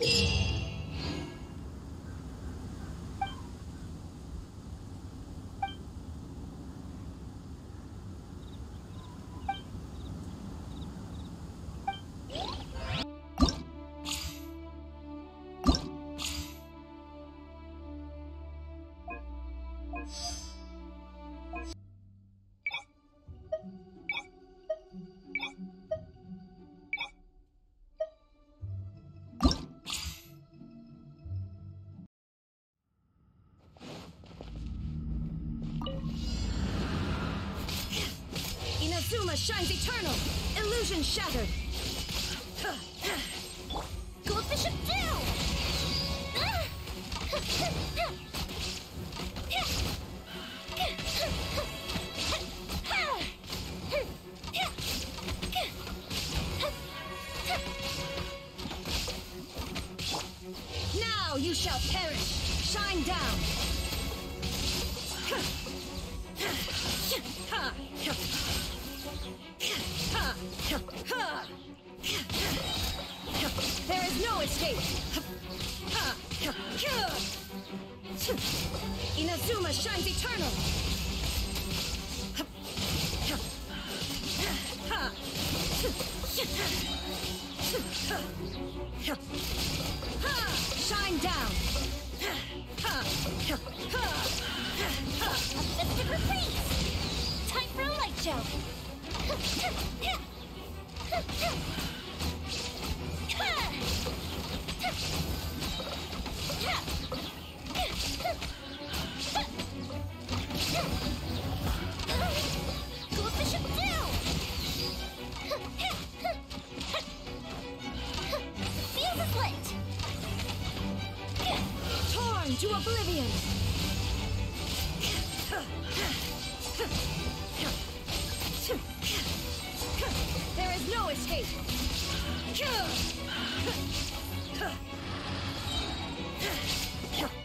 Yeah. Inazuma shines eternal! Illusion shattered! Gold Bishop down! Now you shall perish! Shine down! There is no escape! Inazuma shines eternal! Shine down! Mystic Reprise! Time for a light show! To oblivion!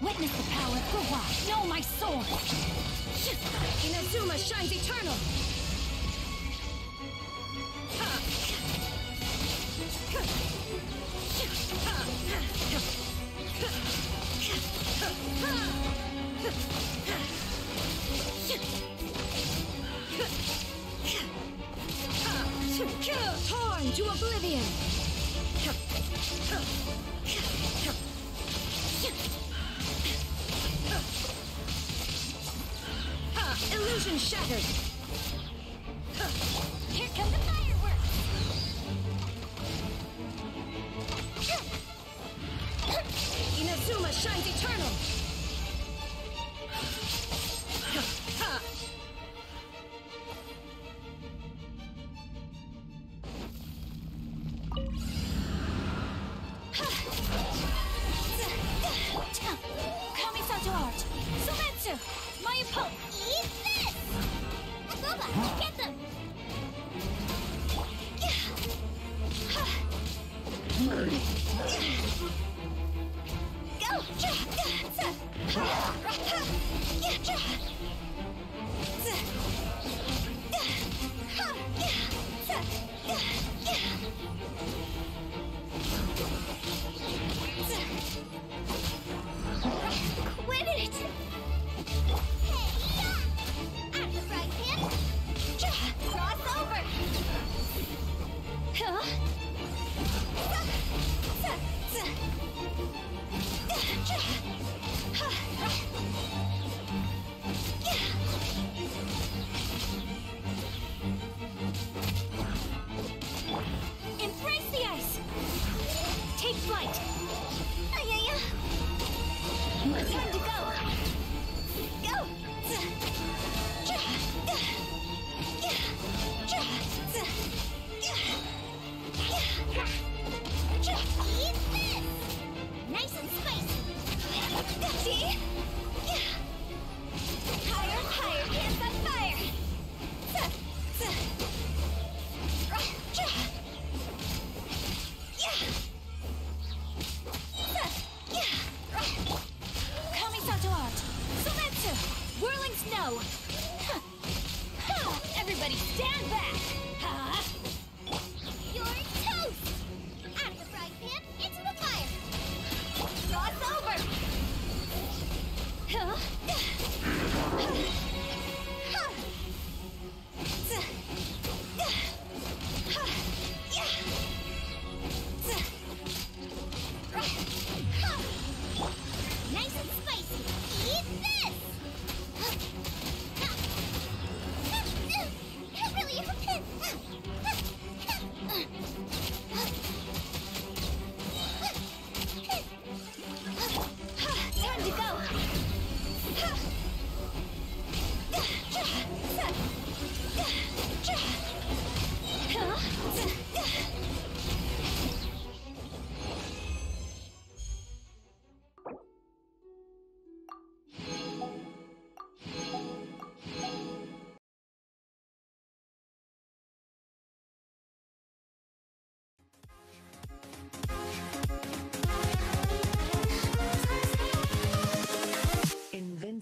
Witness the power of Fuwa! Know my sword! Inazuma shines eternal! Torn to oblivion! Ah, illusion shattered! Here come the fireworks! Inazuma shines eternal! Mayupo! Eat this! Boba, get them! Go! Time to! Go! Everybody stand back!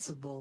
sensible